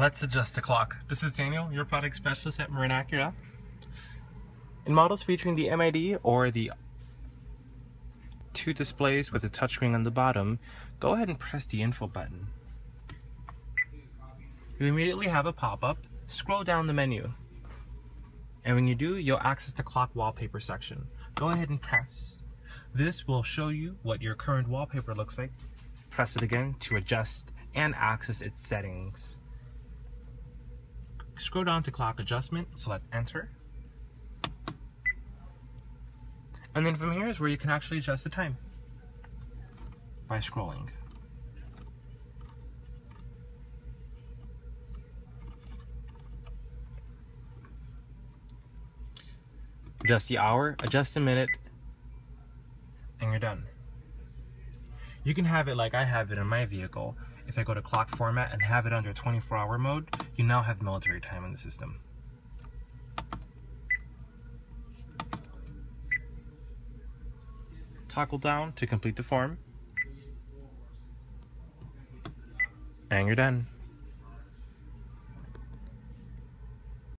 Let's adjust the clock. This is Daniel, your product specialist at Marin Acura. In models featuring the MID or the two displays with a touchscreen on the bottom, go ahead and press the info button. You immediately have a pop-up. Scroll down the menu. And when you do, you'll access the clock wallpaper section. Go ahead and press. This will show you what your current wallpaper looks like. Press it again to adjust and access its settings. Scroll down to clock adjustment, select enter. And then from here is where you can actually adjust the time by scrolling. Adjust the hour, adjust the minute, and you're done. You can have it like I have it in my vehicle. If I go to clock format and have it under 24 hour mode, you now have military time in the system. Toggle down to complete the form. And you're done.